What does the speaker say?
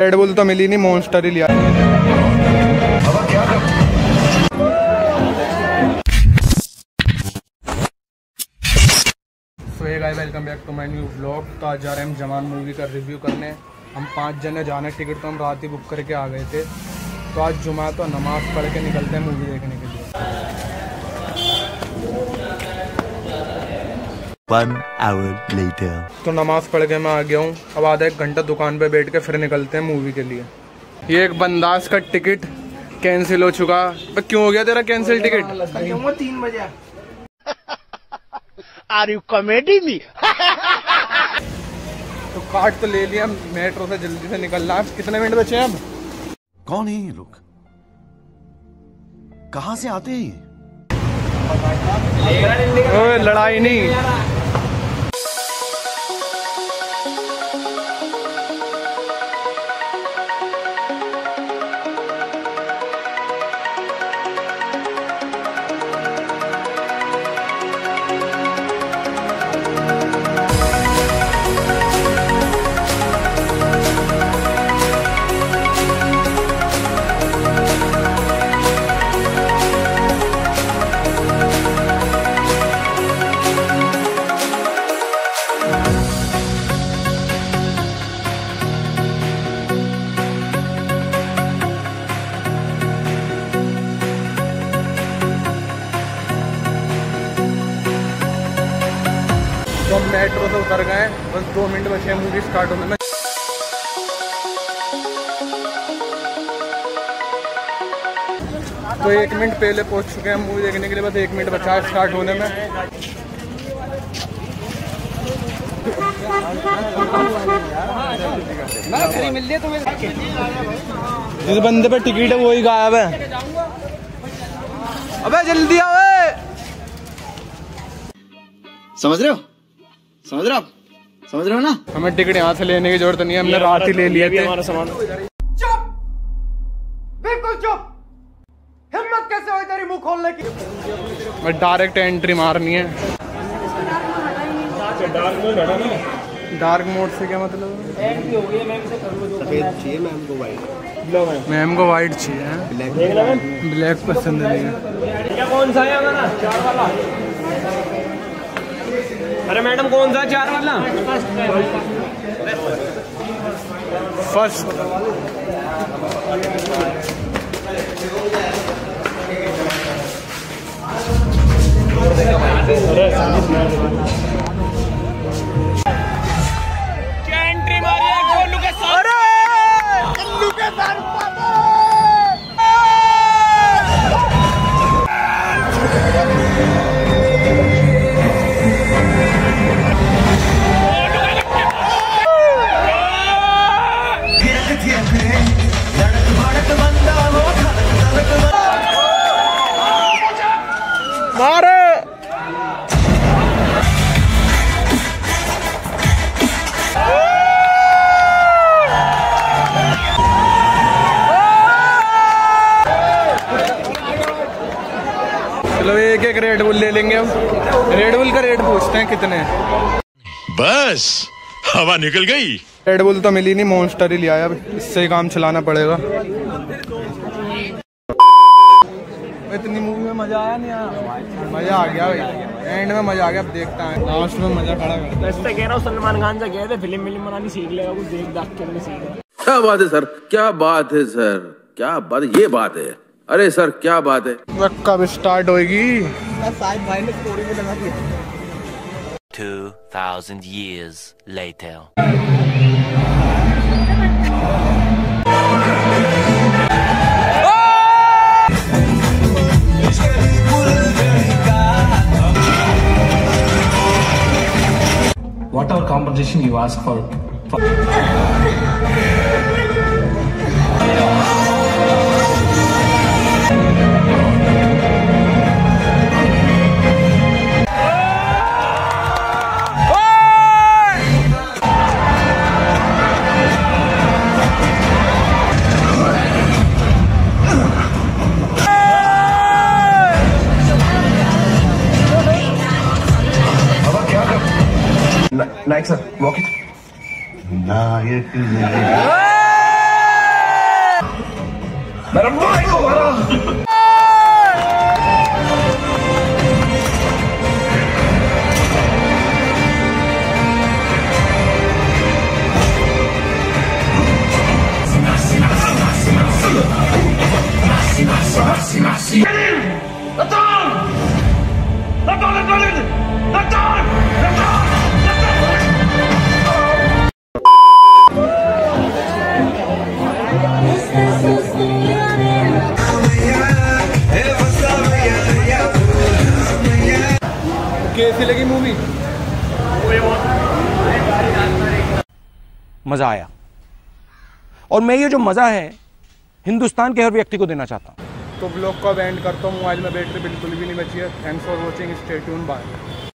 Red Bull तो मिली नहीं monster ही लिया। Welcome back to my new blog तो आज जा रहे हैं हम जवान मूवी का रिव्यू करने। हम पाँच जने जाने टिकट तो हम रात ही बुक करके आ गए थे। तो आज जुमा तो नमाज़ पढ़ के निकलते हैं मूवी देखने के लिए। One hour later. तो नमाज़ पढ़ के मैं आ गया हूँ। अब आधा एक घंटा दुकान पे बैठ के फिर निकलते हैं मूवी के लिए। ये एक बंदास का टिकट कैंसिल हो चुका। क्यों हो गया तेरा कैंसिल टिकट तीन बजे Are you comedy me? तो कार्ड तो ले लिया मेट्रो से जल्दी से निकलना है कितने मिनट बचे हैं अब? कौन है ये लोग? कहाँ से आते हैं ये? ओए लड़ाई नहीं। तो हम मेट्रो से उतर गए बस दो मिनट बचे हैं मूवी स्टार्ट होने में। तो एक मिनट पहले पहुँच चुके हैं मूवी देखने के लिए। बस एक मिनट बचा है स्टार्ट होने में। जिस बंदे पे टिकट है, वही गायब है। अबे, जल्दी आओ समझ रहे हो? समझ रहे हो समझ रहे हो ना? हमें टिकट यहाँ से लेने की ज़रूरत नहीं है हमने रात ही ले लिए थे। बिल्कुल चुप! हिम्मत कैसे हुई तेरी मुँह खोलने की? बस डायरेक्ट एंट्री मारनी है। डार्क मोड से क्या मतलब? सफ़ेद चाहिए मैम को वाइट मैम को वाइट चाहिए ब्लैक पसंद नहीं है। कौन सा है हमारा? चार वाला। अरे मैडम कौन सा? चार वाला? फ़र्स्ट। मारे। चलो एक एक रेड बुल ले लेंगे हम। रेड बुल का रेट पूछते हैं कितने बस हवा निकल गई। रेड बुल तो मिली नहीं मॉन्स्टर ही लिया है अब इससे काम चलाना पड़ेगा। इतनी मूवी में मज़ा आया नहीं आया मज़ा आ गया भाई। एंड में मज़ा आ गया अब देखता है। लास्ट में मज़ा खड़ा कर वैसे कह रहा हूँ सलमान खान से गए थे फ़िल्म फ़िल्म बनानी सीख लेगा कुछ देख दाख के सीख क्या बात है सर? क्या बात है सर? क्या बात ये बात है। अरे सर क्या बात है? कब स्टार्ट होएगी? Two thousand years later. Ask for. Right, sir. Walk it. मज़ा आया। और मैं ये जो मज़ा है, हिंदुस्तान के हर व्यक्ति को देना चाहता हूँ। तो ब्लॉग का एंड करता हूँ? मोबाइल में बैटरी बिल्कुल भी नहीं बची है। Thanks for watching stay bye